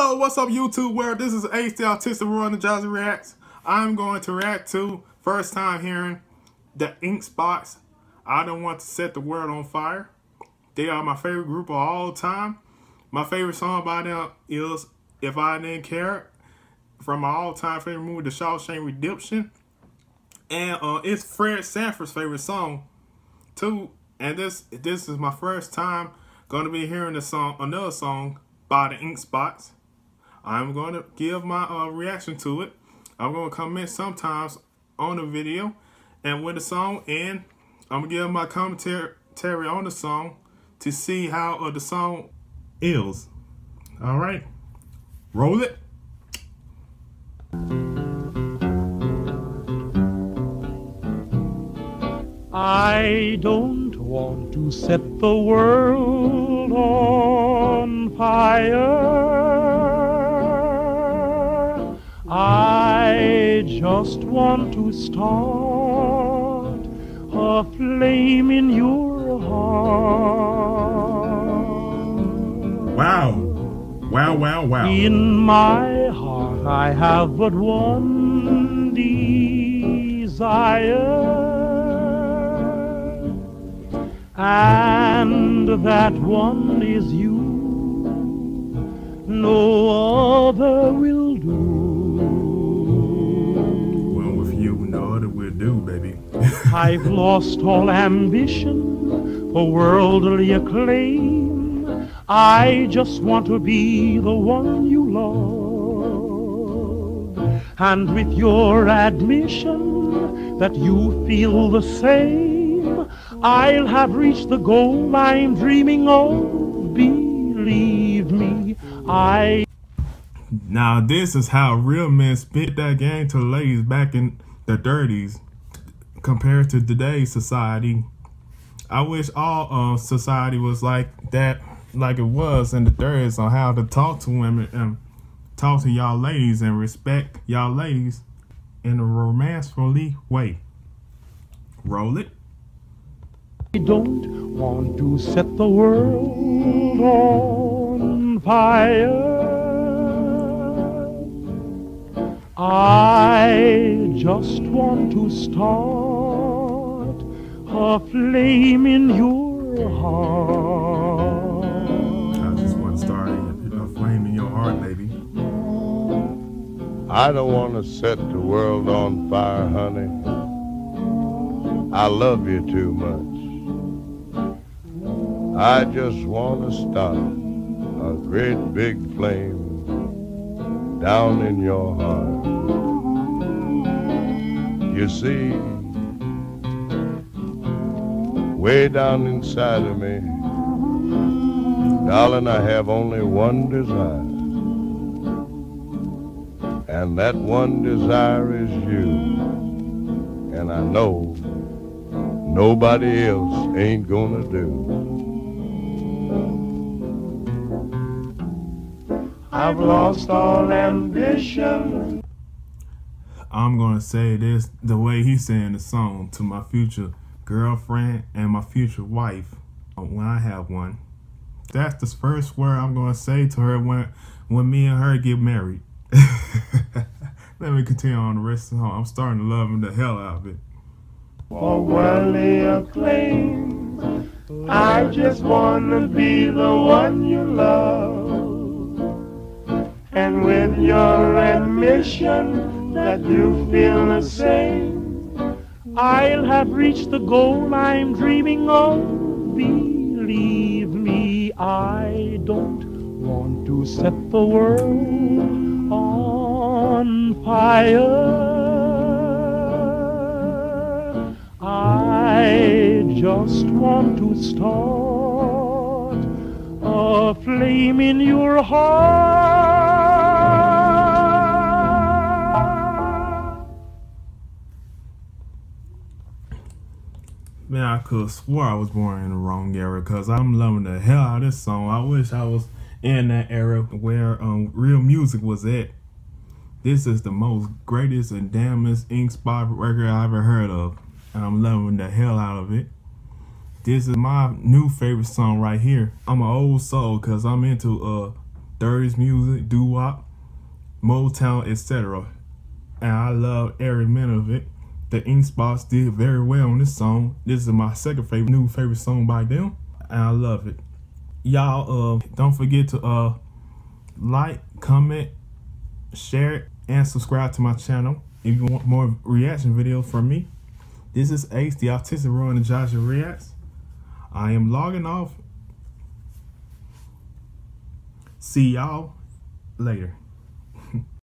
Hello, what's up YouTube world? This is Ace the Autistic Royalnirgizer Reacts. I'm going to react to first time hearing the Ink Spots. I don't want to set the world on fire. They are my favorite group of all time. My favorite song by them is If I Didn't Care from my all-time favorite movie, The Shawshank Redemption. And uh, it's Fred Sanford's favorite song too. And this this is my first time going to be hearing the song, another song by the Ink Spots. I'm going to give my uh, reaction to it. I'm going to comment sometimes on the video and with the song, and I'm going to give my commentary on the song to see how uh, the song is. All right, roll it. I don't want to set the world on fire. I just want to start a flame in your heart. Wow. Wow, wow, wow. In my heart, I have but one desire and that one is you. No other will do. I've lost all ambition for worldly acclaim. I just want to be the one you love. And with your admission that you feel the same, I'll have reached the goal I'm dreaming of. Believe me, I. Now, this is how real men spit that game to ladies back in the 30s compared to today's society. I wish all uh, society was like that, like it was in the 30s on how to talk to women and talk to y'all ladies and respect y'all ladies in a romancefully way. Roll it. I don't want to set the world on fire. I just want to start a flame in your heart. I just want to start a flame in your heart, baby. I don't want to set the world on fire, honey. I love you too much. I just want to start a great big flame down in your heart. You see, way down inside of me, darling, I have only one desire. And that one desire is you. And I know nobody else ain't gonna do. I've lost all ambition. I'm gonna say this the way he's saying the song to my future girlfriend and my future wife oh, when I have one. That's the first word I'm gonna say to her when when me and her get married. Let me continue on the rest of the song. I'm starting to love the hell out of it. For worldly acclaim, I just wanna be the one you love. And with your admission that you feel the same, I'll have reached the goal I'm dreaming of. Believe me, I don't want to set the world on fire. I just want to start a flame in your heart. Could swear I was born in the wrong era because I'm loving the hell out of this song. I wish I was in that era where um, real music was at. This is the most greatest and damnest ink spot record I ever heard of. And I'm loving the hell out of it. This is my new favorite song right here. I'm an old soul because I'm into uh 30s music, doo wop, Motown, etc. And I love every minute of it. The Ink Spots did very well on this song. This is my second favorite, new favorite song by them, and I love it. Y'all, uh, don't forget to uh, like, comment, share it, and subscribe to my channel if you want more reaction videos from me. This is Ace, the Autistic Royalnirgizer Reacts. I am logging off. See y'all later.